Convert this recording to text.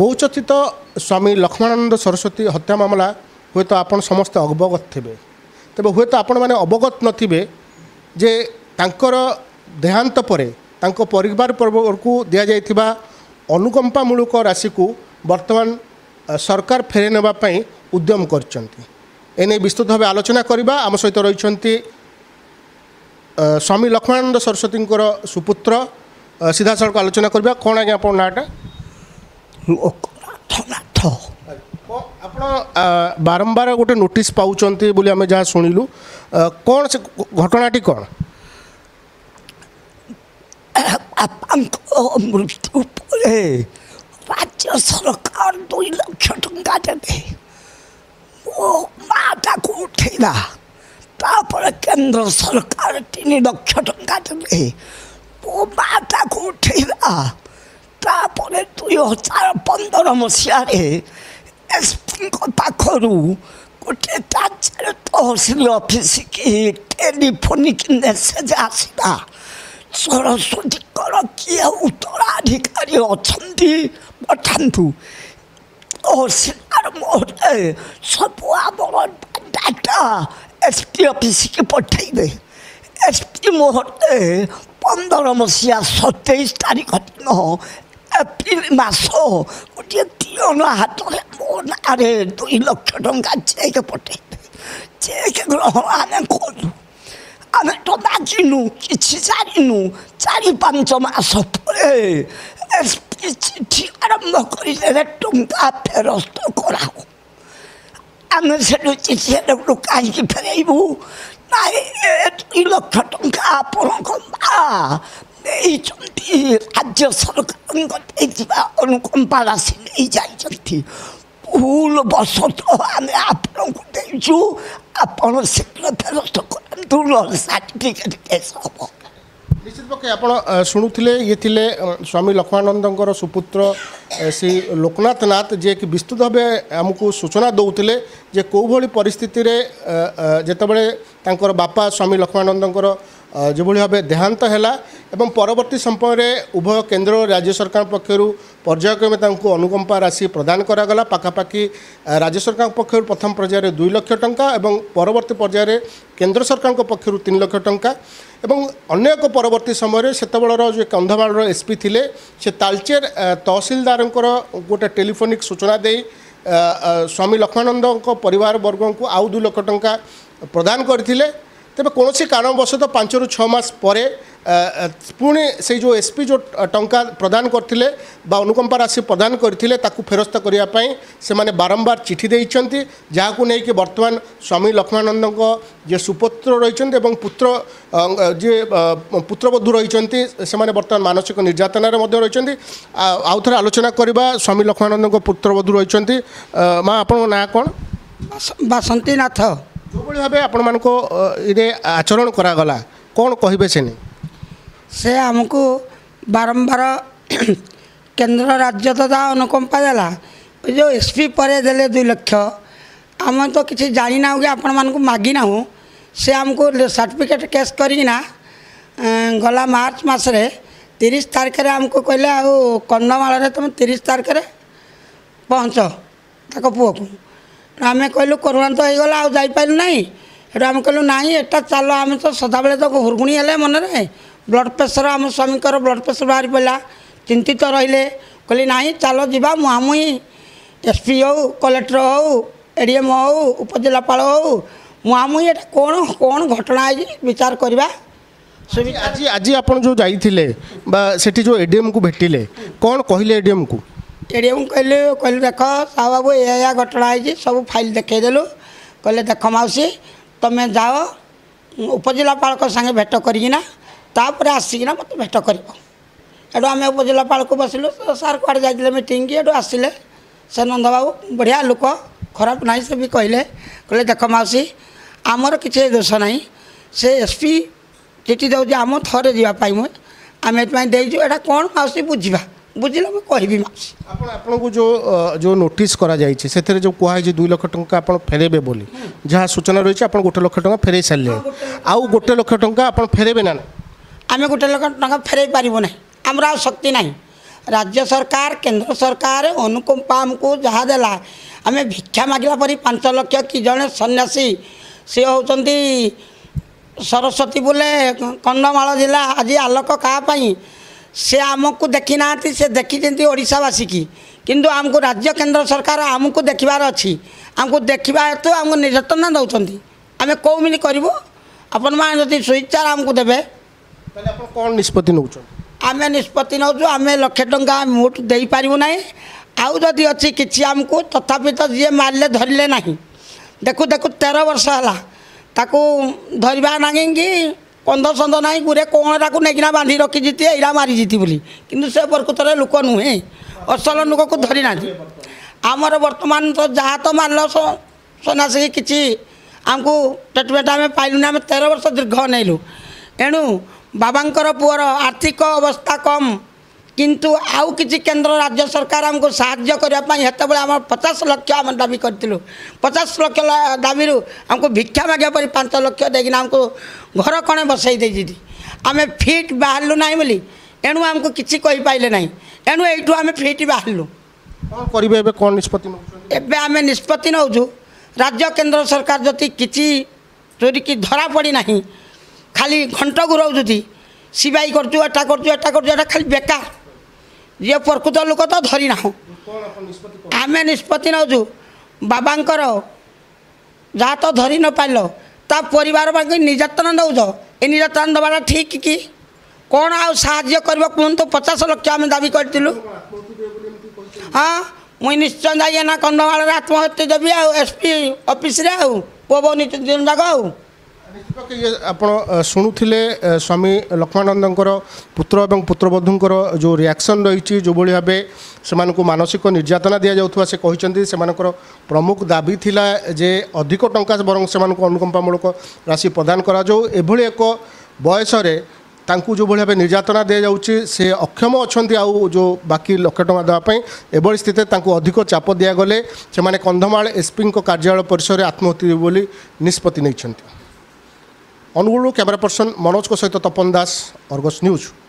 ବହୁଚର୍ଚ୍ଚିତ ସ୍ୱାମୀ ଲକ୍ଷ୍ମଣାନନ୍ଦ ସରସ୍ୱତୀ ହତ୍ୟା ମାମଲା ହୁଏତ ଆପଣ ସମସ୍ତେ ଅବଗତ ଥିବେ ତେବେ ହୁଏତ ଆପଣମାନେ ଅବଗତ ନଥିବେ ଯେ ତାଙ୍କର ଦେହାନ୍ତ ପରେ ତାଙ୍କ ପରିବାର ପର୍ବକୁ ଦିଆଯାଇଥିବା ଅନୁକମ୍ପାମୂଳକ ରାଶିକୁ ବର୍ତ୍ତମାନ ସରକାର ଫେରାଇ ନେବା ପାଇଁ ଉଦ୍ୟମ କରିଛନ୍ତି ଏ ନେଇ ବିସ୍ତୃତ ଭାବେ ଆଲୋଚନା କରିବା ଆମ ସହିତ ରହିଛନ୍ତି ସ୍ୱାମୀ ଲକ୍ଷ୍ମଣାନନ୍ଦ ସରସ୍ୱତୀଙ୍କର ସୁପୁତ୍ର ସିଧାସଳଖ ଆଲୋଚନା କରିବା କ'ଣ ଆଜ୍ଞା ଆପଣଙ୍କ ନାଁଟା ଆପଣ ବାରମ୍ବାର ଗୋଟେ ନୋଟିସ୍ ପାଉଛନ୍ତି ବୋଲି ଆମେ ଯାହା ଶୁଣିଲୁ କ'ଣ ସେ ଘଟଣାଟି କ'ଣ ବାପାଙ୍କ ମୃତ୍ୟୁ ପରେ ରାଜ୍ୟ ସରକାର ଦୁଇ ଲକ୍ଷ ଟଙ୍କା ଦେବେ ମୋ ମା ତାକୁ ଉଠେଇଲା ତାପରେ କେନ୍ଦ୍ର ସରକାର ତିନି ଲକ୍ଷ ଟଙ୍କା ଦେବେ ମୋ ମା ତାକୁ ଉଠେଇଲା ପରେ ଦୁଇ ହଜାର ପନ୍ଦର ମସିହାରେ ଏସ୍ପିଙ୍କ ପାଖରୁ ଗୋଟିଏ ଚାର୍ଜେଲ ତହସିଲ ଅଫିସକି ଟେଲିଫୋନିକ୍ ମେସେଜ୍ ଆସିଲା ସରସ୍ୱତୀଙ୍କର କିଏ ଉତ୍ତରାଧିକାରୀ ଅଛନ୍ତି ପଠାନ୍ତୁ ତହସିଲଦାର ମୋହରେ ସବୁ ଆମର ଡାଟା ଏସ୍ ପି ଅଫିସକି ପଠାଇବେ ଏସ୍ ପି ମୋହରେ ପନ୍ଦର ମସିହା ସତେଇଶ ତାରିଖ ଦିନ 빌마서 우리 뛰어나더래 뭐 나래도 이렇게런가 제겨보대 제격을 하는 거요 아멘 또 나지누 기치자리누 자리밤 좀 와서 뿌레 에스피치티 아람먹거리네 똥다 페로스 거라고 아멘 새로 지체력으로 까지 페이고 나의 이렇게 똥다 보는 건마 내이 좀비 앉아서 그런 거 되지마 어느 건바라시 이자 이좀비 울어 벗어도 안에 아빠는 군대주 아빠는 시끄럽다고 그럼 둘러 사지비가 되겠어 뭐. নিশ্চিত পক্ষে আপনার শুণুলে ইয়ে স্বামী লক্ষ্মানন্দ সুপুত্র ସୁପୁତ୍ର লোকনাথ নাথ যে বিস্তৃত ভাবে আমি সূচনা দৌলে যে ଯେ କେଉଁଭଳି যেতবে তাঁর বাপা স্বামী লক্ষ্মানন্দ যেভাবে ভাবে দেহান্ত হল এবং পরবর্তী সময়ের উভয় কেন্দ্র রাজ্য সরকার পক্ষর পর্যায়ক্রমে তাঁকু অনুকম্পা রাশি প্রদান করা গলা পাখাপাখি রাজ্য সরকার পক্ষ প্রথম পর্যায়ে দুই লক্ষ টঙ্কা এবং পরবর্তী পর্যায়ে কেন্দ্র সরকার পক্ষ তিন লক্ষ টঙ্কা ଏବଂ ଅନ୍ୟ ଏକ ପରବର୍ତ୍ତୀ ସମୟରେ ସେତେବେଳର ଯେ କନ୍ଧମାଳର ଏସ୍ପି ଥିଲେ ସେ ତାଲଚେର ତହସିଲଦାରଙ୍କର ଗୋଟେ ଟେଲିଫୋନିକ ସୂଚନା ଦେଇ ସ୍ୱାମୀ ଲକ୍ଷ୍ମାନନ୍ଦଙ୍କ ପରିବାରବର୍ଗଙ୍କୁ ଆଉ ଦୁଇ ଲକ୍ଷ ଟଙ୍କା ପ୍ରଦାନ କରିଥିଲେ ତେବେ କୌଣସି କାରଣବଶତଃ ପାଞ୍ଚରୁ ଛଅ ମାସ ପରେ ପୁଣି ସେଇ ଯେଉଁ ଏସ୍ପି ଯେଉଁ ଟଙ୍କା ପ୍ରଦାନ କରିଥିଲେ ବା ଅନୁକମ୍ପା ରାଶି ପ୍ରଦାନ କରିଥିଲେ ତାକୁ ଫେରସ୍ତ କରିବା ପାଇଁ ସେମାନେ ବାରମ୍ବାର ଚିଠି ଦେଇଛନ୍ତି ଯାହାକୁ ନେଇକି ବର୍ତ୍ତମାନ ସ୍ୱାମୀ ଲକ୍ଷ୍ମଣାନନ୍ଦଙ୍କ ଯିଏ ସୁପୁତ୍ର ରହିଛନ୍ତି ଏବଂ ପୁତ୍ର ଯିଏ ପୁତ୍ରବଧୂ ରହିଛନ୍ତି ସେମାନେ ବର୍ତ୍ତମାନ ମାନସିକ ନିର୍ଯାତନାରେ ମଧ୍ୟ ରହିଛନ୍ତି ଆଉ ଥରେ ଆଲୋଚନା କରିବା ସ୍ୱାମୀ ଲକ୍ଷ୍ମଣାନନ୍ଦଙ୍କ ପୁତ୍ରବଧୂ ରହିଛନ୍ତି ମା ଆପଣଙ୍କ ନାଁ କ'ଣ ବାସନ୍ତୀ ନାଥ ଯେଉଁଭଳି ଭାବେ ଆପଣମାନଙ୍କ ଇରେ ଆଚରଣ କରାଗଲା କ'ଣ କହିବେ ସେ ନେଇ ସେ ଆମକୁ ବାରମ୍ବାର କେନ୍ଦ୍ର ରାଜ୍ୟ ତ ଯାହା ଅନୁକମ୍ପା ଦେଲା ଯେଉଁ ଏସ୍ ପି ପରେ ଦେଲେ ଦୁଇ ଲକ୍ଷ ଆମେ ତ କିଛି ଜାଣିନାହୁଁ କି ଆପଣମାନଙ୍କୁ ମାଗିନାହୁଁ ସେ ଆମକୁ ସାର୍ଟିଫିକେଟ୍ କେସ୍ କରିକିନା ଗଲା ମାର୍ଚ୍ଚ ମାସରେ ତିରିଶ ତାରିଖରେ ଆମକୁ କହିଲେ ଆଉ କନ୍ଧମାଳରେ ତୁମେ ତିରିଶ ତାରିଖରେ ପହଞ୍ଚ ତାଙ୍କ ପୁଅକୁ ଆମେ କହିଲୁ କରୋନା ତ ହେଇଗଲା ଆଉ ଯାଇପାରିଲୁ ନାହିଁ ସେଠୁ ଆମେ କହିଲୁ ନାହିଁ ଏଟା ଚାଲ ଆମେ ତ ସଦାବେଳେ ତ ହୁରଗୁଣି ହେଲେ ମନରେ ବ୍ଲଡ଼ ପ୍ରେସର ଆମ ସ୍ୱାମୀଙ୍କର ବ୍ଲଡ଼ ପ୍ରେସର ବାହାରି ପଡ଼ିଲା ଚିନ୍ତିତ ରହିଲେ କହିଲେ ନାହିଁ ଚାଲ ଯିବା ମୁହାଁମୁହିଁ ଏସ୍ ପି ହେଉ କଲେକ୍ଟର ହେଉ ଏ ଡି ଏମ୍ ହେଉ ଉପଜିଲ୍ଲାପାଳ ହେଉ ମୁହାଁମୁହିଁ ଏଟା କ'ଣ କ'ଣ ଘଟଣା ହେଇଛି ବିଚାର କରିବା ଆଜି ଆଜି ଆପଣ ଯେଉଁ ଯାଇଥିଲେ ବା ସେଠି ଯେଉଁ ଏ ଡି ଏମ୍କୁ ଭେଟିଲେ କ'ଣ କହିଲେ ଏ ଡି ଏମ୍କୁ ଷ୍ଟାଡ଼ିୟମ୍ କହିଲେ କହିଲେ ଦେଖ ସାହୁ ବାବୁ ଏହା ଏହା ଘଟଣା ହେଇଛି ସବୁ ଫାଇଲ୍ ଦେଖେଇଦେଲୁ କହିଲେ ଦେଖ ମାଉସୀ ତୁମେ ଯାଅ ଉପଜିଲ୍ଲାପାଳଙ୍କ ସାଙ୍ଗେ ଭେଟ କରିକିନା ତାପରେ ଆସିକିନା ମୋତେ ଭେଟ କରିବ ଏଠୁ ଆମେ ଉପଜିଲ୍ଲାପାଳକୁ ବସିଲୁ ସାର୍ କୁଆଡ଼େ ଯାଇଥିଲେ ମିଟିଂକି ଏଠୁ ଆସିଲେ ସେ ନନ୍ଦବାବୁ ବଢ଼ିଆ ଲୋକ ଖରାପ ନାହିଁ ସେ ବି କହିଲେ କହିଲେ ଦେଖ ମାଉସୀ ଆମର କିଛି ଦୋଷ ନାହିଁ ସେ ଏସ୍ ପି ଚିଠି ଦେଉଛି ଆମ ଥରେ ଯିବା ପାଇଁ ମୁଁ ଆମେ ଏଥିପାଇଁ ଦେଇଛୁ ଏଇଟା କ'ଣ ମାଉସୀ ବୁଝିବା ବୁଝିଲେ ମୁଁ କହିବି ମାଉସୀ ଆପଣ ଆପଣଙ୍କୁ ଯେଉଁ ଯେଉଁ ନୋଟିସ୍ କରାଯାଇଛି ସେଥିରେ ଯେଉଁ କୁହାଯାଇଛି ଦୁଇ ଲକ୍ଷ ଟଙ୍କା ଆପଣ ଫେରେଇବେ ବୋଲି ଯାହା ସୂଚନା ରହିଛି ଆପଣ ଗୋଟେ ଲକ୍ଷ ଟଙ୍କା ଫେରେଇ ସାରିଲେ ଆଉ ଗୋଟେ ଲକ୍ଷ ଟଙ୍କା ଆପଣ ଫେରେଇବେ ନା ଆମେ ଗୋଟେ ଲକ୍ଷ ଟଙ୍କା ଫେରେଇ ପାରିବୁ ନାହିଁ ଆମର ଆଉ ଶକ୍ତି ନାହିଁ ରାଜ୍ୟ ସରକାର କେନ୍ଦ୍ର ସରକାର ଅନୁକମ୍ପ ଆମକୁ ଯାହା ଦେଲା ଆମେ ଭିକ୍ଷା ମାଗିଲା ପରି ପାଞ୍ଚ ଲକ୍ଷ କି ଜଣେ ସନ୍ନ୍ୟାସୀ ସିଏ ହେଉଛନ୍ତି ସରସ୍ୱତୀ ବୋଲେ କନ୍ଧମାଳ ଜିଲ୍ଲା ଆଜି ଆଲୋକ କାହା ପାଇଁ से को देखी ना से देखी ओडावासी की किंतु आमको राज्य केंद्र सरकार आमको देखार अच्छी आमको देखा हेतु आमको निर्तना दौरान आम कौमी करूँ आपण मैं जो स्वेच्छार देवे कौन निष्पत्ति नौ आम निष्पत्ति नौ आम लक्ष टा मोट दे पारू ना आउ अच्छी किसी आम को तथापि तो जी मारे धरले ना देखु देखु तेर वर्ष है धरवा कि কন্ধ চন্ধ নাই গোৰে কোঁৱৰ এটাকো নেকিনা বান্ধি ৰখি জিতি এৰা মাৰি জিতি বুলি কিন্তু সেই বৰকুটৰে লোক নুহে অচল লোককো ধৰি নাহি আমাৰ বৰ্তমান যাহাত মাৰিল চনা চিকি কিছু আমাকো ট্ৰিটমেণ্ট আমি পাইলো নে আমি তেৰ বৰ্ষ দীৰ্ঘ নেলোঁ এণু বাবাংকৰ পুৰ আৰ্থিক অৱস্থা কম কিন্তু আউ কিছু কেন্দ্র রাজ্য সরকার আমাকে সাহায্য করা সেতবে আমার পচাশ লক্ষ আমি দাবি করেছিল পচাশ লক্ষ দাবি আমি ভিক্ষা মাগিয়া পরি পাঁচ লক্ষ দিয়ে আমি ঘর কণে বসাই দিয়েছি আমি ফিট বাহারু না বলে এণু আমি কিছু কইপাইলে না এণু এইটু আমি ফিট বাহারু কম করবে এবে কম নিষ্পতি এবে আমি নিষ্পতি নেছু রাজ্য কেন্দ্র সরকার যদি কিছু যদি কি ধরা পড়ি না খালি ঘণ্ট গুরৌছি সিবাই করছু এটা করছু এটা করছু এটা খালি বেকার ଯିଏ ପ୍ରକୃତ ଲୋକ ତ ଧରି ନାହୁଁ ଆମେ ନିଷ୍ପତ୍ତି ନେଉଛୁ ବାବାଙ୍କର ଯାହା ତ ଧରି ନପାରିଲ ତା ପରିବାର ପାଇଁ ନିର୍ଯାତନା ଦେଉଛ ଏ ନିର୍ଯାତନା ଦେବାଟା ଠିକ୍ କି କ'ଣ ଆଉ ସାହାଯ୍ୟ କରିବ କୁହନ୍ତୁ ପଚାଶ ଲକ୍ଷ ଆମେ ଦାବି କରିଥିଲୁ ହଁ ମୁଇଁ ନିଶ୍ଚୟ ଯାଇ ଏନା କନ୍ଧମାଳରେ ଆତ୍ମହତ୍ୟା ଦେବି ଆଉ ଏସ୍ ପି ଅଫିସରେ ଆଉ ପୁଅ ବୋଉ ନିଜ ଯାକ ଆଉ ଇଏ ଆପଣ ଶୁଣୁଥିଲେ ସ୍ୱାମୀ ଲକ୍ଷ୍ମାନନ୍ଦଙ୍କର ପୁତ୍ର ଏବଂ ପୁତ୍ରବଧୂଙ୍କର ଯେଉଁ ରିଆକ୍ସନ୍ ରହିଛି ଯେଉଁଭଳି ଭାବେ ସେମାନଙ୍କୁ ମାନସିକ ନିର୍ଯାତନା ଦିଆଯାଉଥିବା ସେ କହିଛନ୍ତି ସେମାନଙ୍କର ପ୍ରମୁଖ ଦାବି ଥିଲା ଯେ ଅଧିକ ଟଙ୍କା ବରଂ ସେମାନଙ୍କୁ ଅନୁକମ୍ପାମୂଳକ ରାଶି ପ୍ରଦାନ କରାଯାଉ ଏଭଳି ଏକ ବୟସରେ ତାଙ୍କୁ ଯେଉଁଭଳି ଭାବେ ନିର୍ଯାତନା ଦିଆଯାଉଛି ସେ ଅକ୍ଷମ ଅଛନ୍ତି ଆଉ ଯେଉଁ ବାକି ଲକ୍ଷେ ଟଙ୍କା ଦେବା ପାଇଁ ଏଭଳି ସ୍ଥିତିରେ ତାଙ୍କୁ ଅଧିକ ଚାପ ଦିଆଗଲେ ସେମାନେ କନ୍ଧମାଳ ଏସ୍ପିଙ୍କ କାର୍ଯ୍ୟାଳୟ ପରିସରରେ ଆତ୍ମହତ୍ୟା ବୋଲି ନିଷ୍ପତ୍ତି ନେଇଛନ୍ତି अनुगोल क्यामेरा पर्सन मनोजको सहित तपन दास अर्गज न्युज